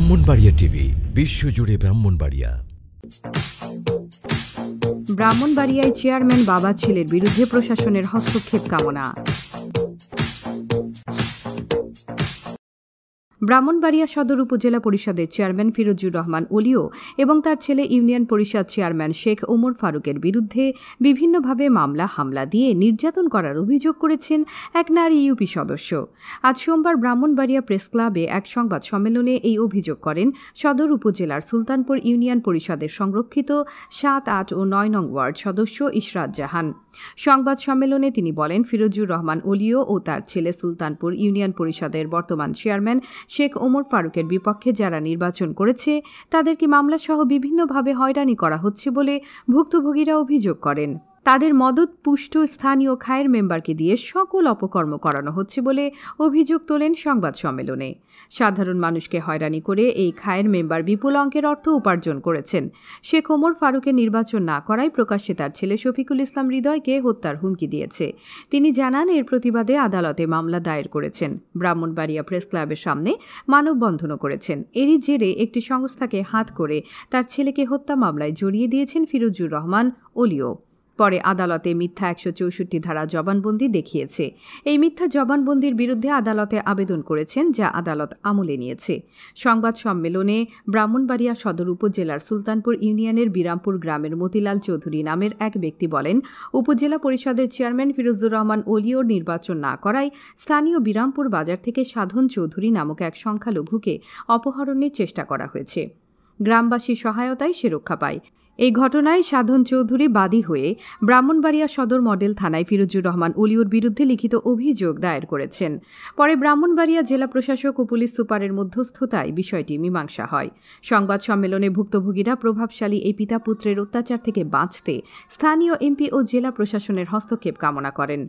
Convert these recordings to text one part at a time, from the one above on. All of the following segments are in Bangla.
ব্রাহ্মণবাড়িয়া টিভি বিশ্বজুড়ে ব্রাহ্মণবাড়িয়া। ব্রাহ্মণবাড়িয়ায় চেয়ারম্যান বাবা ছেলের বিরুদ্ধে প্রশাসনের হস্তক্ষেপ কামনা। ব্রাহ্মণবাড়িয়া সদর উপজেলা পরিষদের চেয়ারম্যান ফিরোজুর রহমান অলিও এবং তার ছেলে ইউনিয়ন পরিষদ চেয়ারম্যান শেখ ওমর ফারুকের বিরুদ্ধে বিভিন্নভাবে মামলা হামলা দিয়ে নির্যাতন করার অভিযোগ করেছেন এক নারী ইউপি সদস্য। আজ সোমবার ব্রাহ্মণবাড়িয়া প্রেস ক্লাবে এক সংবাদ সম্মেলনে এই অভিযোগ করেন সদর উপজেলার সুলতানপুর ইউনিয়ন পরিষদের সংরক্ষিত সাত, আট ও নয় নং ওয়ার্ড সদস্য ইশরাত জাহান। সংবাদ সম্মেলনে তিনি বলেন, ফিরোজুর রহমান অলিও ও তার ছেলে সুলতানপুর ইউনিয়ন পরিষদের বর্তমান চেয়ারম্যান শেখ ওমর ফারুকের বিপক্ষে যারা নির্বাচন করেছে, তাদেরকে মামলাসহ বিভিন্নভাবে হয়রানি করা হচ্ছে বলে ভুক্তভোগীরা অভিযোগ করেন। তাদের মদত পুষ্ট স্থানীয় খায়ের মেম্বারকে দিয়ে সকল অপকর্ম করানো হচ্ছে বলে অভিযোগ তোলেন সংবাদ সম্মেলনে। সাধারণ মানুষকে হয়রানি করে এই খায়ের মেম্বার বিপুল অঙ্কের অর্থ উপার্জন করেছেন। শেখ ওমর ফারুকের নির্বাচন না করায় প্রকাশ্যে তার ছেলে শফিকুল ইসলাম হৃদয়কে হত্যার হুমকি দিয়েছে। তিনি জানান, এর প্রতিবাদে আদালতে মামলা দায়ের করেছেন। ব্রাহ্মণবাড়িয়া প্রেস ক্লাবের সামনে মানববন্ধনও করেছেন। এরই জেরে একটি সংস্থাকে হাত করে তার ছেলেকে হত্যা মামলায় জড়িয়ে দিয়েছেন ফিরোজুর রহমান, অলিও। পরে আদালতে মিথ্যা একশো চৌষট্টি ধারা জবানবন্দি দেখিয়েছে। এই মিথ্যা জবানবন্দির বিরুদ্ধে আদালতে আবেদন করেছেন, যা আদালত আমলে নিয়েছে। সংবাদ সম্মেলনে ব্রাহ্মণবাড়িয়া সদর উপজেলার সুলতানপুর ইউনিয়নের বিরামপুর গ্রামের মতিলাল চৌধুরী নামের এক ব্যক্তি বলেন, উপজেলা পরিষদের চেয়ারম্যান ফিরোজুর রহমান ওলিওর নির্বাচন না করায় স্থানীয় বিরামপুর বাজার থেকে সাধন চৌধুরী নামক এক সংখ্যালঘুকে অপহরণের চেষ্টা করা হয়েছে। গ্রামবাসীর সহায়তায় সে রক্ষা পায়। এই ঘটনায় সাধন চৌধুরী বাদী হয়ে ব্রাহ্মণবাড়িয়া সদর মডেল থানায় ফিরোজুর রহমান উলিউর বিরুদ্ধে লিখিত অভিযোগ দায়ের করেছেন। পরে ব্রাহ্মণবাড়িয়া জেলা প্রশাসক ও পুলিশ সুপারের মধ্যস্থতায় বিষয়টি মীমাংসা হয়। সংবাদ সম্মেলনে ভুক্তভোগীরা প্রভাবশালী এই পিতা পুত্রের অত্যাচার থেকে বাঁচতে স্থানীয় এমপি ও জেলা প্রশাসনের হস্তক্ষেপ কামনা করেন।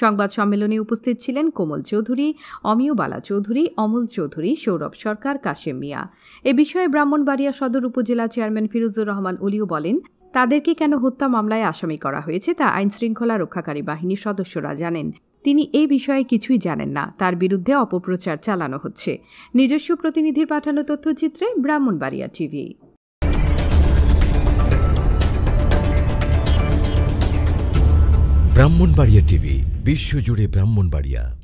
সংবাদ সম্মেলনে উপস্থিত ছিলেন কোমল চৌধুরী, অমিয় বালা চৌধুরী, অমল চৌধুরী, সৌরভ সরকার, কাশেম মিয়া। এ বিষয়ে ব্রাহ্মণবাড়িয়া সদর উপজেলা চেয়ারম্যান ফিরোজুর রহমান অলিও বলেন, তাদেরকে কেন হত্যা মামলায় আসামি করা হয়েছে তা আইনশৃঙ্খলা রক্ষাকারী বাহিনীর সদস্যরা জানেন। তিনি এ বিষয়ে কিছুই জানেন না। তার বিরুদ্ধে অপপ্রচার চালানো হচ্ছে। নিজস্ব প্রতিনিধির পাঠানো তথ্যচিত্রে ব্রাহ্মণবাড়িয়া টিভি। ব্রাহ্মণবাড়িয়া টিভি বিশ্বজুড়ে ব্রাহ্মণবাড়িয়া।